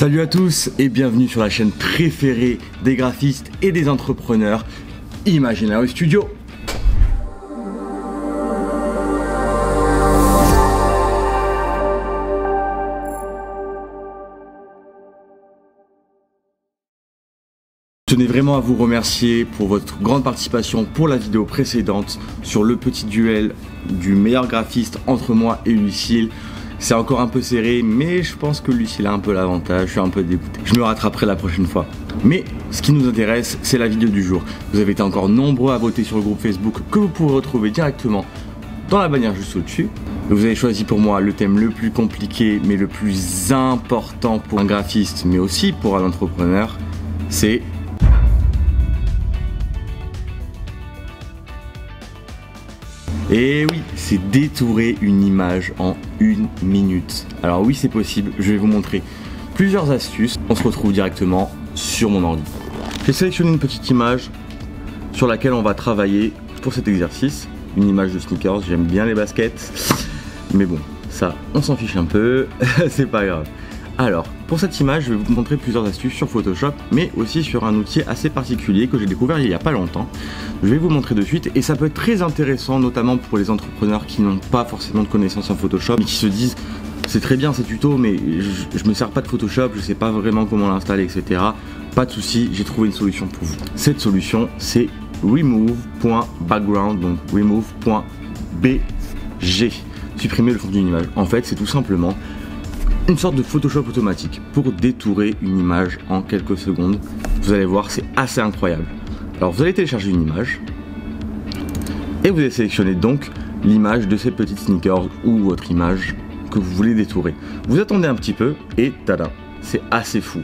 Salut à tous et bienvenue sur la chaîne préférée des graphistes et des entrepreneurs, Imaginary Studio. Je tenais vraiment à vous remercier pour votre grande participation pour la vidéo précédente sur le petit duel du meilleur graphiste entre moi et Lucille. C'est encore un peu serré, mais je pense que Lucille a un peu l'avantage, je suis un peu dégoûté. Je me rattraperai la prochaine fois. Mais ce qui nous intéresse, c'est la vidéo du jour. Vous avez été encore nombreux à voter sur le groupe Facebook que vous pourrez retrouver directement dans la bannière juste au-dessus. Vous avez choisi pour moi le thème le plus compliqué, mais le plus important pour un graphiste, mais aussi pour un entrepreneur, c'est Et oui, c'est détourer une image en une minute. Alors oui, c'est possible, je vais vous montrer plusieurs astuces. On se retrouve directement sur mon ordi. J'ai sélectionné une petite image sur laquelle on va travailler pour cet exercice. Une image de sneakers, j'aime bien les baskets. Mais bon, ça, on s'en fiche un peu, c'est pas grave. Alors, pour cette image, je vais vous montrer plusieurs astuces sur Photoshop, mais aussi sur un outil assez particulier que j'ai découvert il n'y a pas longtemps. Je vais vous montrer de suite, et ça peut être très intéressant, notamment pour les entrepreneurs qui n'ont pas forcément de connaissances en Photoshop, et qui se disent c'est très bien ces tutos, mais je, je me sers pas de Photoshop, je sais pas vraiment comment l'installer, etc. Pas de souci, j'ai trouvé une solution pour vous. Cette solution, c'est remove.background, donc remove.bg. Supprimer le fond d'une image. En fait, c'est tout simplement sorte de Photoshop automatique pour détourer une image en quelques secondes. Vous allez voir, c'est assez incroyable. Alors vous allez télécharger une image et vous allez sélectionner donc l'image de ces petites sneakers ou votre image que vous voulez détourer. Vous attendez un petit peu et tada, c'est assez fou.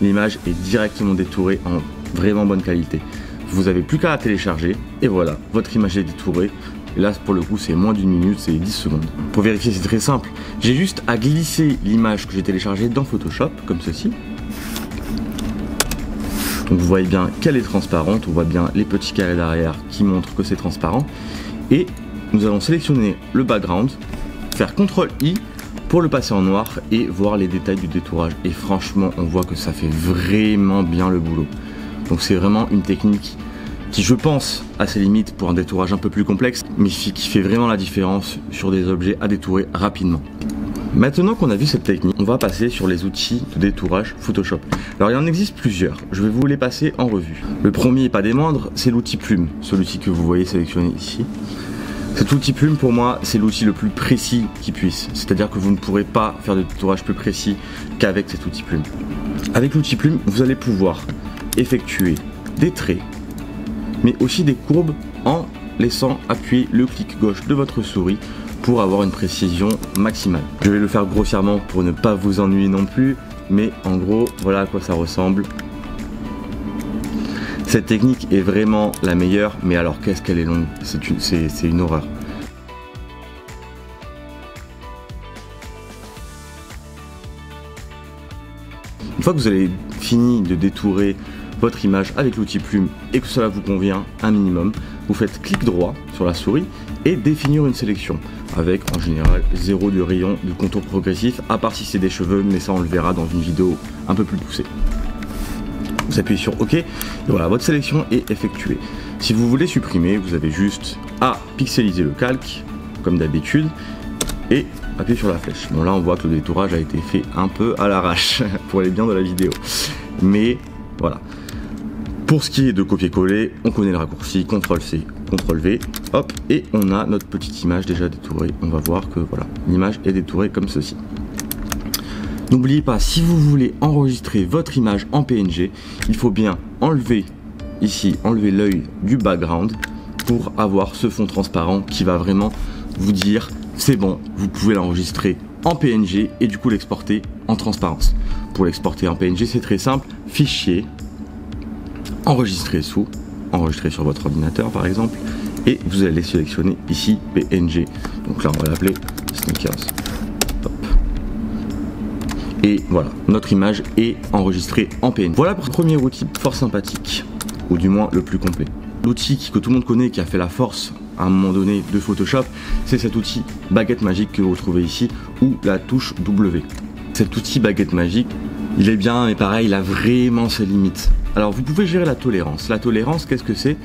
L'image est directement détourée en vraiment bonne qualité. Vous avez plus qu'à la télécharger et voilà, votre image est détourée. Et là, pour le coup, c'est moins d'une minute, c'est 10 secondes. Pour vérifier, c'est très simple. J'ai juste à glisser l'image que j'ai téléchargée dans Photoshop, comme ceci. Donc vous voyez bien qu'elle est transparente, on voit bien les petits carrés derrière qui montrent que c'est transparent. Et nous allons sélectionner le background, faire CTRL I pour le passer en noir et voir les détails du détourage. Et franchement, on voit que ça fait vraiment bien le boulot. Donc c'est vraiment une technique qui je pense a ses limites pour un détourage un peu plus complexe, mais qui fait vraiment la différence sur des objets à détourer rapidement. Maintenant qu'on a vu cette technique, on va passer sur les outils de détourage Photoshop. Alors il en existe plusieurs, je vais vous les passer en revue. Le premier et pas des moindres, c'est l'outil plume, celui-ci que vous voyez sélectionné ici. Cet outil plume pour moi c'est l'outil le plus précis qui puisse, c'est-à-dire que vous ne pourrez pas faire de détourage plus précis qu'avec cet outil plume. Avec l'outil plume, vous allez pouvoir effectuer des traits, mais aussi des courbes en laissant appuyer le clic gauche de votre souris pour avoir une précision maximale. Je vais le faire grossièrement pour ne pas vous ennuyer non plus, mais en gros, voilà à quoi ça ressemble. Cette technique est vraiment la meilleure, mais alors qu'est-ce qu'elle est longue? C'est une, horreur. Une fois que vous avez fini de détourer votre image avec l'outil plume et que cela vous convient un minimum, vous faites clic droit sur la souris et définir une sélection avec en général zéro de rayon de contour progressif à part si c'est des cheveux mais ça on le verra dans une vidéo un peu plus poussée. Vous appuyez sur OK et voilà votre sélection est effectuée. Si vous voulez supprimer vous avez juste à pixeliser le calque comme d'habitude et appuyer sur la flèche. Bon là on voit que le détourage a été fait un peu à l'arrache pour les biens de la vidéo. Mais voilà. Pour ce qui est de copier-coller, on connaît le raccourci CTRL-C, CTRL-V, hop, et on a notre petite image déjà détourée. On va voir que voilà, l'image est détourée comme ceci. N'oubliez pas, si vous voulez enregistrer votre image en PNG, il faut bien enlever ici, enlever l'œil du background pour avoir ce fond transparent qui va vraiment vous dire c'est bon, vous pouvez l'enregistrer en PNG et du coup l'exporter en transparence. Pour l'exporter en PNG, c'est très simple, fichier, enregistrer sous, enregistrer sur votre ordinateur par exemple, et vous allez sélectionner ici PNG. Donc là on va l'appeler sneakers. Et voilà, notre image est enregistrée en PNG. Voilà pour ce premier outil fort sympathique, ou du moins le plus complet. L'outil que tout le monde connaît, qui a fait la force à un moment donné de Photoshop, c'est cet outil baguette magique que vous trouvez ici, ou la touche W. Cet outil baguette magique Il est bien, mais pareil, il a vraiment ses limites. Alors vous pouvez gérer la tolérance. La tolérance, qu'est-ce que c'est?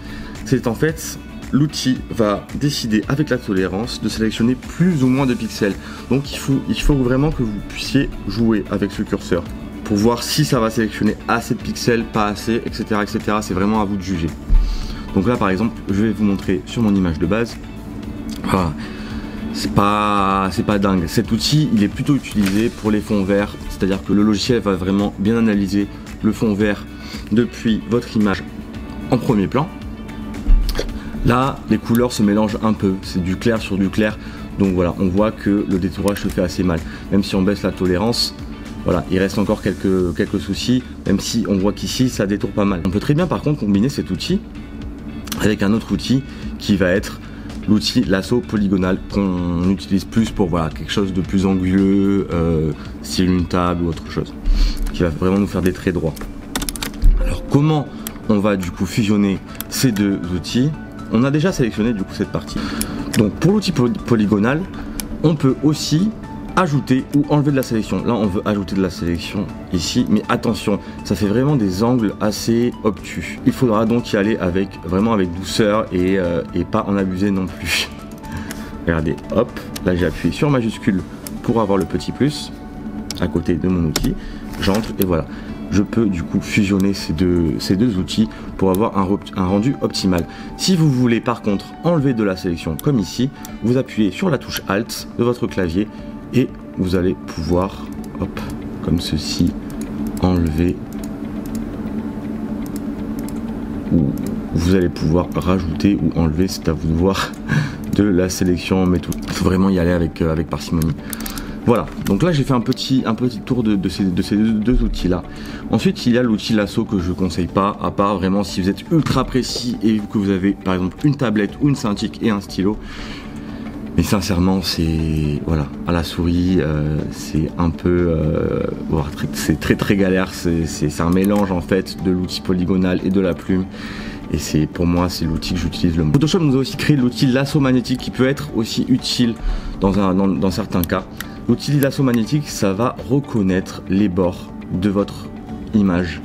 C'est en fait l'outil va décider avec la tolérance de sélectionner plus ou moins de pixels. Donc il faut, vraiment que vous puissiez jouer avec ce curseur pour voir si ça va sélectionner assez de pixels, pas assez, etc. etc. C'est vraiment à vous de juger. Donc là par exemple, je vais vous montrer sur mon image de base. Voilà. C'est pas, pas dingue. Cet outil, il est plutôt utilisé pour les fonds verts, c'est-à-dire que le logiciel va vraiment bien analyser le fond vert depuis votre image en premier plan. Là, les couleurs se mélangent un peu, c'est du clair sur du clair, donc voilà, on voit que le détourage se fait assez mal. Même si on baisse la tolérance, voilà, il reste encore quelques, quelques soucis, même si on voit qu'ici ça détourne pas mal. On peut très bien par contre combiner cet outil avec un autre outil qui va être l'outil lasso polygonal qu'on utilise plus pour voilà, quelque chose de plus anguleux, euh, style une table ou autre chose, qui va vraiment nous faire des traits droits. Alors comment on va du coup fusionner ces deux outils? On a déjà sélectionné du coup cette partie. Donc pour l'outil polygonal, on peut aussi ajouter ou enlever de la sélection. Là, on veut ajouter de la sélection ici, mais attention, ça fait vraiment des angles assez obtus. Il faudra donc y aller avec vraiment avec douceur et, euh, et pas en abuser non plus. Regardez, hop, là j'ai appuyé sur majuscule pour avoir le petit plus à côté de mon outil. J'entre et voilà. Je peux du coup fusionner ces deux, ces deux outils pour avoir un, un rendu optimal. Si vous voulez par contre enlever de la sélection comme ici, vous appuyez sur la touche Alt de votre clavier et vous allez pouvoir, hop, comme ceci, enlever ou vous allez pouvoir rajouter ou enlever, c'est à vous de voir, de la sélection, mais tout. Faut vraiment y aller avec, euh, avec parcimonie. Voilà, donc là j'ai fait un petit, un petit tour de, ces, de ces deux, outils-là. Ensuite, il y a l'outil lasso que je conseille pas, à part vraiment si vous êtes ultra précis et que vous avez par exemple une tablette ou une cintiq et un stylo. Mais sincèrement, c'est voilà, à la souris, euh, c'est un peu, euh, c'est très très galère. C'est un mélange en fait de l'outil polygonal et de la plume. Et c'est pour moi, c'est l'outil que j'utilise le moins. Photoshop nous a aussi créé l'outil lasso magnétique qui peut être aussi utile dans, un, dans, certains cas. L'outil lasso magnétique, ça va reconnaître les bords de votre image.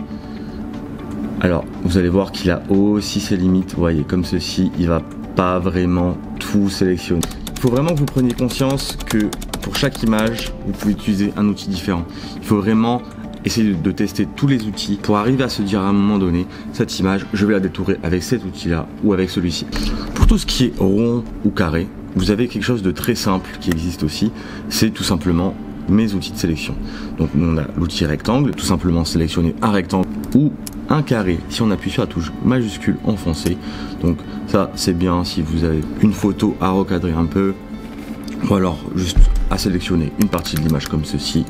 Alors, vous allez voir qu'il a aussi ses limites. Vous voyez, comme ceci, il va pas vraiment tout sélectionner. Il faut vraiment que vous preniez conscience que pour chaque image, vous pouvez utiliser un outil différent. Il faut vraiment essayer de tester tous les outils pour arriver à se dire à un moment donné, cette image, je vais la détourer avec cet outil-là ou avec celui-ci. Pour tout ce qui est rond ou carré, vous avez quelque chose de très simple qui existe aussi, c'est tout simplement mes outils de sélection. Donc on a l'outil rectangle, tout simplement sélectionner un rectangle ou un carré si on appuie sur la touche majuscule enfoncée. Donc ça c'est bien si vous avez une photo à recadrer un peu ou alors juste à sélectionner une partie de l'image comme ceci.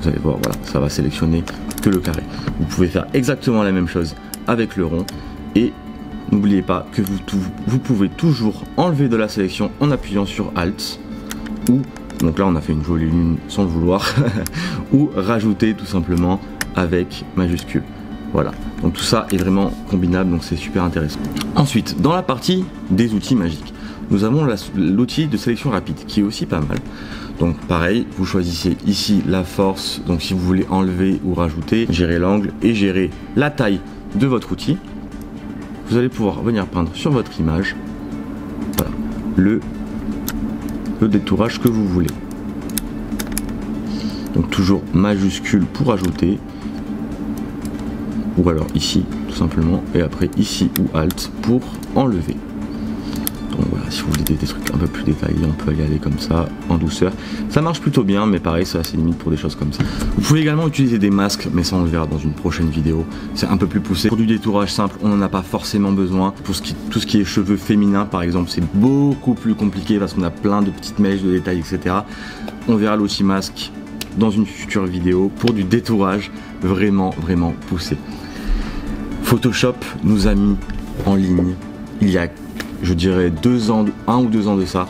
Vous allez voir, voilà, ça va sélectionner que le carré. Vous pouvez faire exactement la même chose avec le rond et n'oubliez pas que vous, vous pouvez toujours enlever de la sélection en appuyant sur Alt ou donc là on a fait une jolie lune sans le vouloir ou rajouter tout simplement avec majuscule. Voilà, donc tout ça est vraiment combinable, donc c'est super intéressant. Ensuite, dans la partie des outils magiques, nous avons l'outil de sélection rapide qui est aussi pas mal. Donc pareil, vous choisissez ici la force, donc si vous voulez enlever ou rajouter, gérer l'angle et gérer la taille de votre outil. Vous allez pouvoir venir peindre sur votre image le, le détourage que vous voulez. Donc toujours majuscule pour ajouter ou alors ici tout simplement et après ici ou alt pour enlever. Donc voilà si vous voulez des, trucs un peu plus détaillés on peut y aller comme ça en douceur. Ça marche plutôt bien mais pareil c'est limite pour des choses comme ça. Vous pouvez également utiliser des masques mais ça on le verra dans une prochaine vidéo. C'est un peu plus poussé. Pour du détourage simple on n'en a pas forcément besoin. Pour tout ce qui est cheveux féminins par exemple c'est beaucoup plus compliqué parce qu'on a plein de petites mèches de détails etc on verra l'outil masque dans une future vidéo pour du détourage vraiment vraiment poussé Photoshop nous a mis en ligne il y a, je dirais, deux ans, un ou deux ans de ça.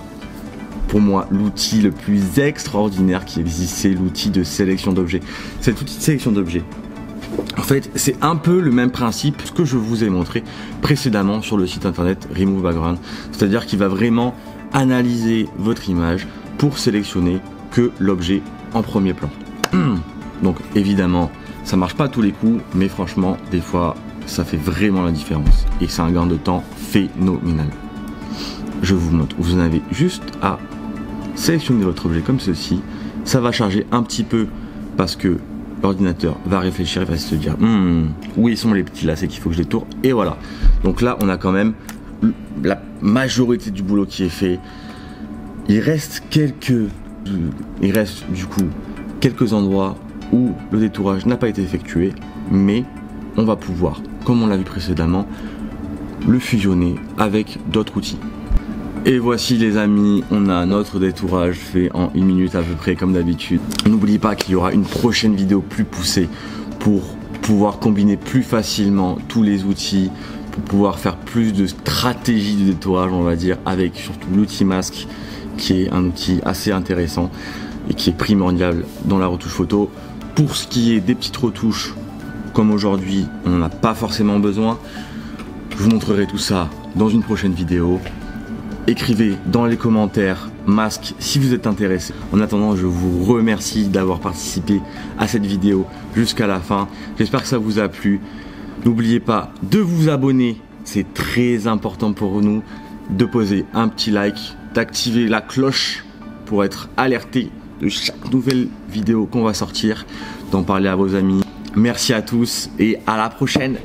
Pour moi, l'outil le plus extraordinaire qui existe, c'est l'outil de sélection d'objets. Cet outil de sélection d'objets, en fait, c'est un peu le même principe que je vous ai montré précédemment sur le site internet Remove Background. C'est-à-dire qu'il va vraiment analyser votre image pour sélectionner que l'objet en premier plan. Donc évidemment, Ça marche pas tous les coups, mais franchement, des fois, ça fait vraiment la différence. Et c'est un gain de temps phénoménal. Je vous montre. Vous en avez juste à sélectionner votre objet comme ceci. Ça va charger un petit peu parce que l'ordinateur va réfléchir et va se dire hmm, où ils sont les petits là, c'est qu'il faut que je les tourne. Et voilà. Donc là, on a quand même la majorité du boulot qui est fait. Il reste quelques. Il reste du coup quelques endroits où le détourage n'a pas été effectué, mais on va pouvoir, comme on l'a vu précédemment, le fusionner avec d'autres outils. Et voici les amis, on a notre détourage fait en une minute à peu près comme d'habitude. N'oubliez pas qu'il y aura une prochaine vidéo plus poussée pour pouvoir combiner plus facilement tous les outils, pour pouvoir faire plus de stratégie de détourage on va dire, avec surtout l'outil masque qui est un outil assez intéressant et qui est primordial dans la retouche photo. Pour ce qui est des petites retouches, comme aujourd'hui, on n'en a pas forcément besoin. Je vous montrerai tout ça dans une prochaine vidéo. Écrivez dans les commentaires masque si vous êtes intéressé. En attendant, je vous remercie d'avoir participé à cette vidéo jusqu'à la fin. J'espère que ça vous a plu. N'oubliez pas de vous abonner, c'est très important pour nous, de poser un petit like, d'activer la cloche pour être alerté de chaque nouvelle vidéo qu'on va sortir, d'en parler à vos amis. Merci à tous et à la prochaine.